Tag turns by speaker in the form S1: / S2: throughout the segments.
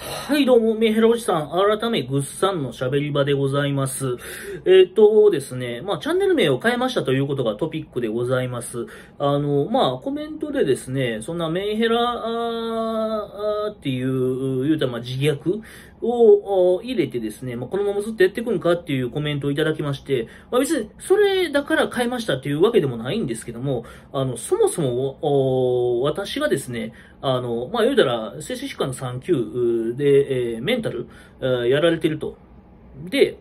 S1: はい、どうも、メヘラおじさん、改め、ぐっさんの喋り場でございます。えっ、とですね、まあ、チャンネル名を変えましたということがトピックでございます。あの、まあ、コメントでですね、そんなメンヘラっていう、言うたら、まあ、自虐を入れてですね、まあ、このままずっとやっていくんかっていうコメントをいただきまして、まあ、別に、それだから変えましたっていうわけでもないんですけども、あの、そもそも、私がですね、あの、まあ、言うたら、精神疾患の3級で、えーメンタル、えーやられてると。で、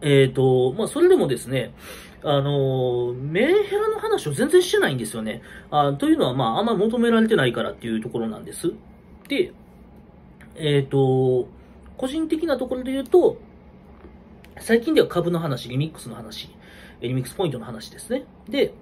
S1: えっ、と、まあ、それでもですね、あの、メンヘラの話を全然してないんですよね。あというのは、まあ、あんま求められてないからっていうところなんです。で、えっ、と、個人的なところで言うと、最近では株の話、リミックスの話、リミックスポイントの話ですね。で、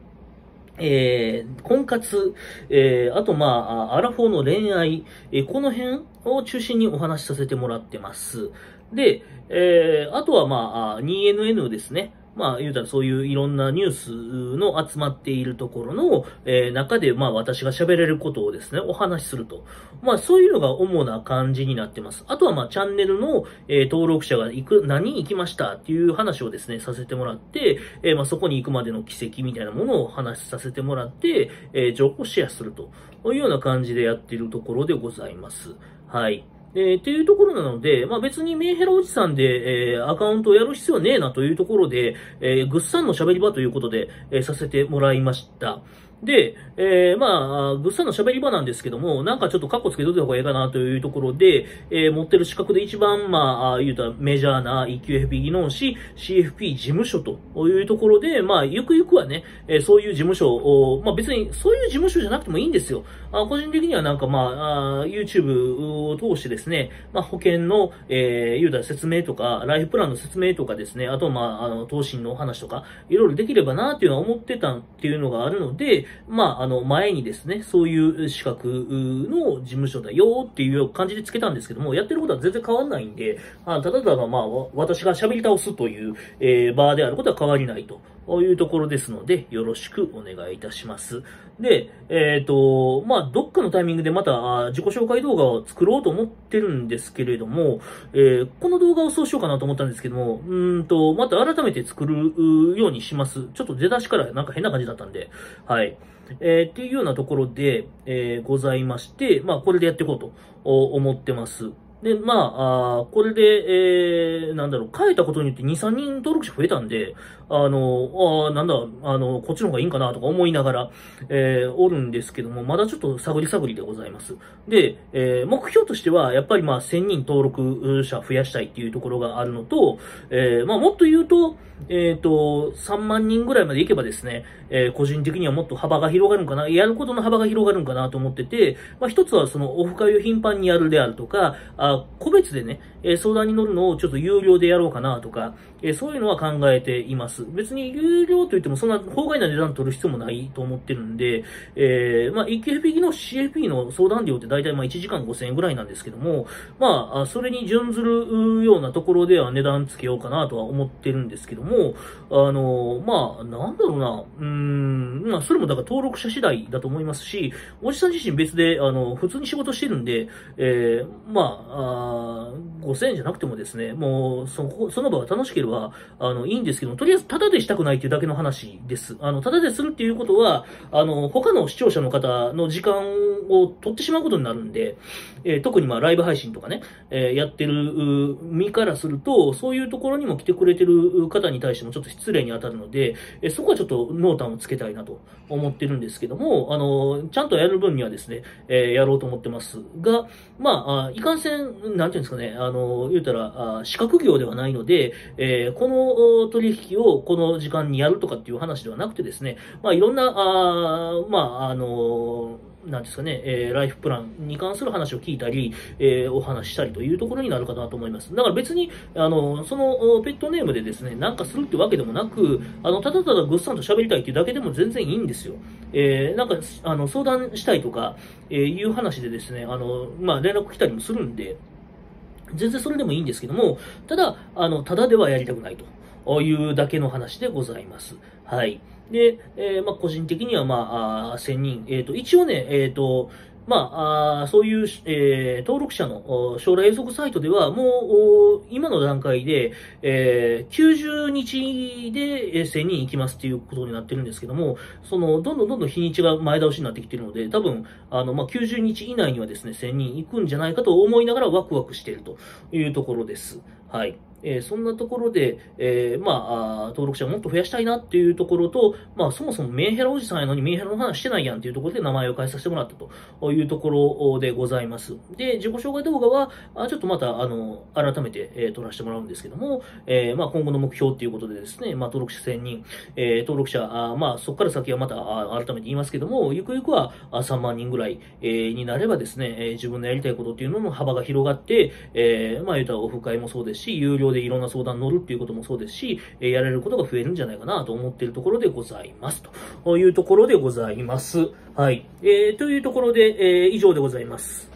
S1: えー婚活、えーあと、まあ、アラフォーの恋愛、えーこの辺を中心にお話しさせてもらってます。で、えーあとは、まあ、2NN ですね。まあ、言うたらそういういろんなニュースの集まっているところの、えー中で、まあ、私が喋れることをですね、お話しすると。まあ、そういうのが主な感じになってます。あとは、まあ、チャンネルの、えー登録者がいく、何人行きましたっていう話をですね、させてもらって、えーまあ、そこに行くまでの奇跡みたいなものを話しさせてもらって、えー情報をシェアするというような感じでやっているところでございます。はい。えー、っていうところなので、まあ別にメンヘラおじさんで、えーアカウントをやる必要ねえなというところで、えーぐっさんの喋り場ということで、えーさせてもらいました。で、えーまあ、ぐっさんの喋り場なんですけども、なんかちょっとカッコつけといた方がいいかなというところで、えー持ってる資格で一番、まあ、言うたらメジャーな EQFP 技能士 CFP 事務所というところで、まあ、ゆくゆくはね、えーそういう事務所を、まあ別にそういう事務所じゃなくてもいいんですよ。あ個人的にはなんかまあ、あ YouTube を通してですね、まあ保険の、えー言うたら説明とか、ライフプランの説明とかですね、あとまあ、あの、投資のお話とか、いろいろできればなっていうのは思ってたっていうのがあるので、まあ、あの、前にですね、そういう資格の事務所だよっていう感じでつけたんですけども、やってることは全然変わんないんで、あただただまあ、私が喋り倒すという、えー場であることは変わりないと。というところですので、よろしくお願いいたします。で、えっ、と、まあ、どっかのタイミングでまた自己紹介動画を作ろうと思ってるんですけれども、えーこの動画をそうしようかなと思ったんですけども、うんと、また改めて作るようにします。ちょっと出だしからなんか変な感じだったんで、はい。えーっていうようなところで、えーございまして、まあ、これでやっていこうと思ってます。で、まあ、あこれで、えー、なんだろう、変えたことによって2、3人登録者増えたんで、あの、あなんだ、あの、こっちの方がいいんかなとか思いながら、えーおるんですけども、まだちょっと探り探りでございます。で、えー目標としては、やっぱりまあ、1000人登録者増やしたいっていうところがあるのと、えーまあ、もっと言うと、えっ、と、3万人ぐらいまでいけばですね、えー個人的にはもっと幅が広がるんかな、やることの幅が広がるんかなと思ってて、まあ、一つはそのオフ会を頻繁にやるであるとか、あ個別でね、えー相談に乗るのをちょっと有料でやろうかなとか、えーそういうのは考えています。別に有料といってもそんな法外な値段取る必要もないと思ってるんで、えーまあ、EQFP の CFP の相談料って大体まあ1時間5000円ぐらいなんですけども、まあ、それに準ずるようなところでは値段つけようかなとは思ってるんですけども、あの、まあ、なんだろうな、うーん、まあ、それもだから登録者次第だと思いますし、おじさん自身別で、あの、普通に仕事してるんで、えーまあ、あ5000円じゃなくてもですね、もう、そ、その場が楽しければ、あの、いいんですけど、とりあえず、タダでしたくないっていうだけの話です。あの、タダでするっていうことは、あの、他の視聴者の方の時間を取ってしまうことになるんで、えー特にまあ、ライブ配信とかね、えーやってる身からすると、そういうところにも来てくれてる方に対してもちょっと失礼に当たるので、えーそこはちょっと濃淡をつけたいなと思ってるんですけども、あの、ちゃんとやる分にはですね、えーやろうと思ってますが、まあ、いかんせん、なんていうんですかね、あの、言うたら、資格業ではないので、えーこの取引をこの時間にやるとかっていう話ではなくてですね、まあ、いろんな、あまあ、あの、なんですかね、えーライフプランに関する話を聞いたり、えーお話したりというところになるかなと思います。だから別に、あの、そのペットネームでですね、なんかするってわけでもなく、あの、ただただぐっさんと喋りたいっていうだけでも全然いいんですよ。えーなんか、あの、相談したいとか、えいう話でですね、あの、まあ、連絡来たりもするんで、全然それでもいいんですけども、ただ、あの、ただではやりたくないというだけの話でございます。はい。で、えーまあ、個人的には、まあ、あ1000人、えっ、と、一応ね、えっ、と、まあ、あそういう、えー、登録者の将来予測サイトでは、もう、今の段階で、えー、90日で1000人行きますっていうことになってるんですけども、その、どんどんどんどん日にちが前倒しになってきてるので、多分、あの、まあ、90日以内にはですね、1000人行くんじゃないかと思いながらワクワクしているというところです。はい。えー、そんなところで、えー、まあ、登録者をもっと増やしたいなっていうところと、まあ、そもそもメンヘラおじさんやのにメンヘラの話してないやんっていうところで名前を変えさせてもらったというところでございます。で、自己紹介動画は、ちょっとまた、あの、改めて、えー、撮らせてもらうんですけども、えー、まあ、今後の目標っていうことでですね、まあ、登録者1000人、えー、登録者、あまあ、そこから先はまた、改めて言いますけども、ゆくゆくは3万人ぐらい、えー、になればですね、えー、自分のやりたいことっていうのの幅が広がって、えー、まあ、言うたらオフ会もそうですし、有料ででいろんな相談乗るっていうこともそうですし、えやれることが増えるんじゃないかなと思っているところでございます。というところでございます。はい。えー、というところで、えー、以上でございます。